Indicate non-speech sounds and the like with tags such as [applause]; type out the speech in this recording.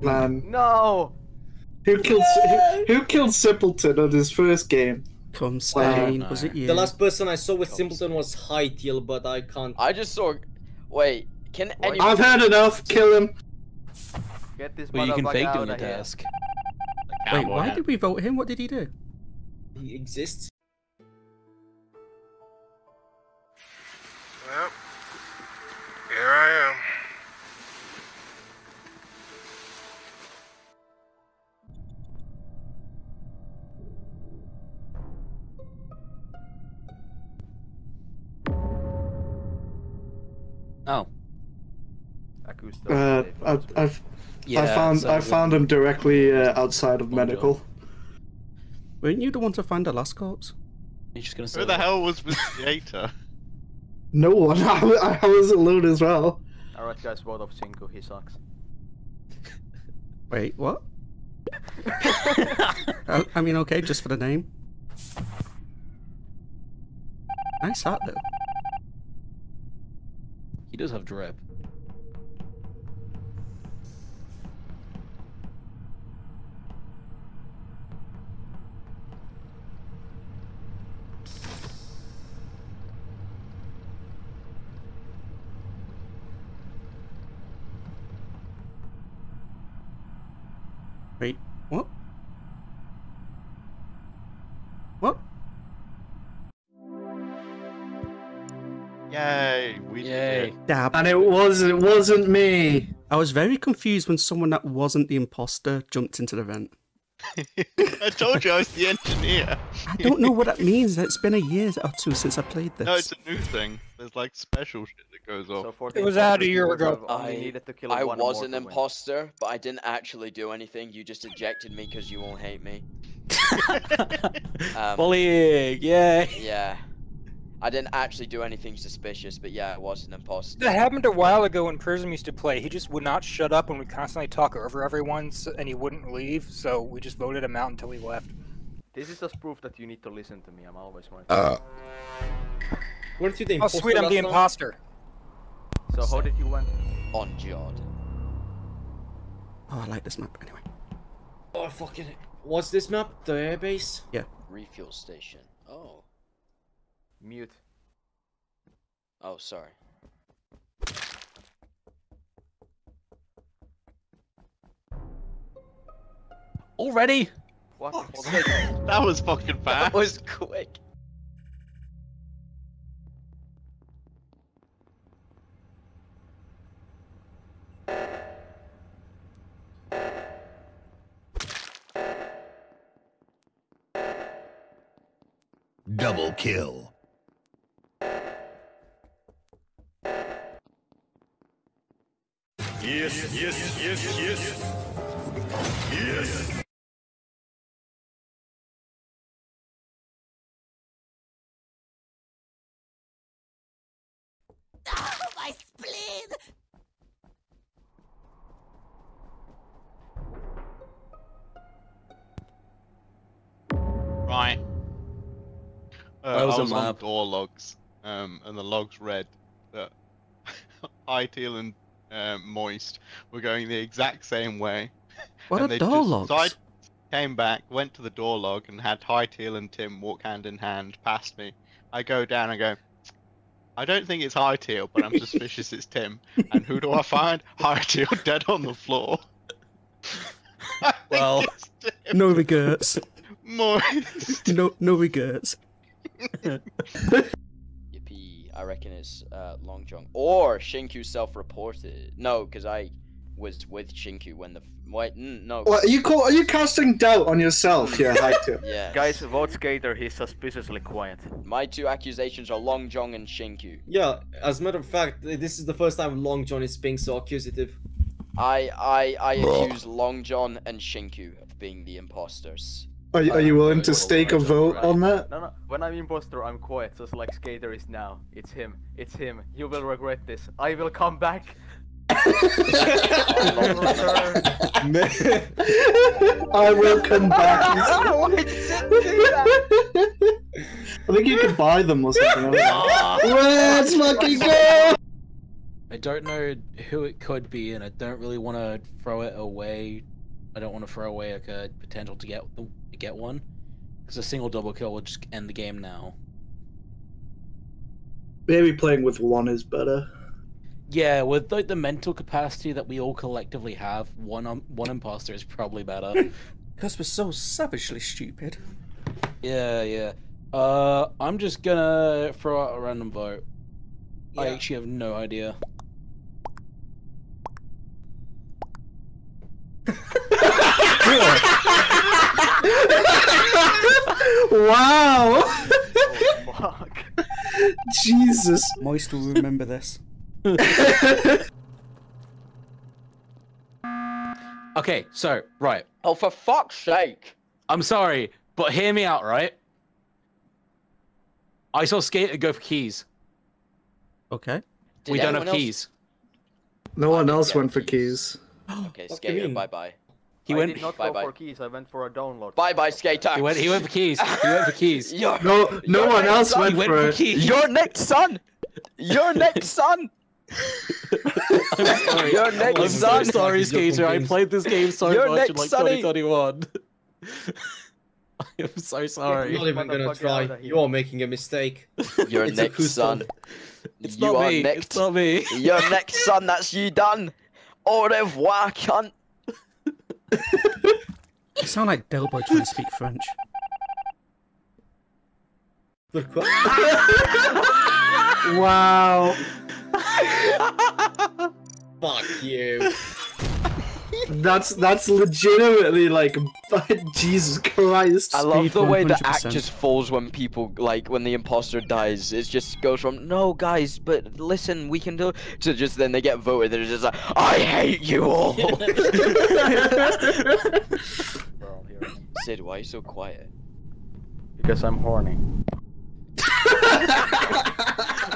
Man, No! who killed who, who killed Simpleton on his first game? Come Stain, was it you? The last person I saw with Simpleton was Hyteel, but I can't. I just saw. Wait, can anyone? I've had enough. Kill him. Get this Well, you can fake out doing the of task. Wait, why did we vote him? What did he do? He exists. Oh. Uh. I, I've Yeah. I found so I found him directly uh, outside of Well done. medical. Weren't you the one to find the last corpse? You're just gonna say Who the that. hell was with [laughs] Theater? No one. [laughs] I, I was alone as well. Alright guys, vote of Shinku, he sucks. Wait, what? [laughs] I, I mean, okay, just for the name. Nice hat, though. Does have drip. Wait? What? Dab. And it was it wasn't me. I was very confused when someone that wasn't the imposter jumped into the vent. [laughs] I told you I was the engineer. I don't know what that means. It's been a year or two since I played this. No, it's a new thing. There's like special shit that goes off. So It was out a year ago. I, needed to kill I one was an to win. imposter, but I didn't actually do anything. You just ejected me because you all hate me. [laughs] Um, Bullying, yay! Yeah. I didn't actually do anything suspicious, but yeah, I was an imposter. That happened a while ago when Prism used to play. He just would not shut up and would constantly talk over everyone, so, and he wouldn't leave. So we just voted him out until he left. This is just proof that you need to listen to me, I'm always right. Uh, Weren't you the Oh, sweet, I'm the last imposter. So how did you win? On Jod. Oh, I like this map. Anyway. Oh, fucking. What's this map? The airbase? Yeah. Refuel station. Oh. Mute. Oh, sorry. Already? What? Oh, [laughs] That was fucking fast. That was quick. Double kill. Yes, yes, yes, yes. Yes. Oh my spleen! Right. Uh, That was I a was on map. door logs, um, and the logs read that [laughs] Ideal and uh, Moist were going the exact same way. What and are they door just- logs? So I came back, went to the door log, and had High Teal and Tim walk hand in hand past me. I go down and go. I don't think it's High Teal, but I'm suspicious it's Tim. And who do I [laughs] find? High Teal dead on the floor. [laughs] Well- [laughs] No regrets. Moist. no, no regrets. Yippee. I reckon it's uh, Long John. Or Shinku self reported. No, because I was with Shinku when the. f- Wait, mm, no. What, are you call, Are you casting doubt on yourself? here, Haitu? Yeah. [laughs] Guys, vote Skater, he's suspiciously quiet. My two accusations are Long John and Shinku. Yeah, as a matter of fact, this is the first time Long John is being so accusative. I I I accuse Long John and Shinku of being the imposters. Are, you- are you willing to stake a vote on that? No, no, When I'm imposter, I'm quiet, just like Skater is now. It's him. It's him. You will regret this. I will come back. I will return. I will come back. [laughs] Why did it do that? I think you could buy them or something. Let's [laughs] fucking go! I don't know who it could be, and I don't really want to throw it away. I don't want to throw away like a potential to get to get one, because a single double kill will just end the game now. Maybe playing with one is better. Yeah, with like the mental capacity that we all collectively have, one um, one imposter is probably better. [laughs] Because we're so savagely stupid. yeah, yeah. Uh, I'm just gonna throw out a random vote. I actually have no idea. Wow! Oh, fuck. Jesus. Moist will remember this. Okay, so right, Oh, for fuck's sake! I'm sorry, but hear me out, right? I saw Skater go for keys. Okay. Did we don't anyone have else- keys. No one else went for keys. keys. Okay, What do you Skater, bye bye. He I went. did not Bye go bye. for keys. I went for a download. Bye bye, Skater. He went. He went for keys. [laughs] He went for keys. [laughs] You're, No, no one next, else son. went went for for it. keys. You're next, son. You're next, son. I'm sorry. You're next, I'm so son. sorry, Skater. I played this game so You're much in next, like Sonny. 2021. [laughs] I'm so I'm sorry. not even gonna try. You're making a mistake. You're It's a next, who's son. It's you not are me. next. It's not me. You're next, son. That's you done. Au revoir, cunt. You sound like Delbo trying to speak French. Look [laughs] what? Wow. Fuck you. That's that's legitimately like [laughs] Jesus Christ. I love Speed the way the act just falls when people like when the imposter dies. It just goes from no guys, but listen, we can do to just then they get voted. They're just like, I hate you all. [laughs] We're all here. Sid, why are you so quiet? Because I'm horny. [laughs]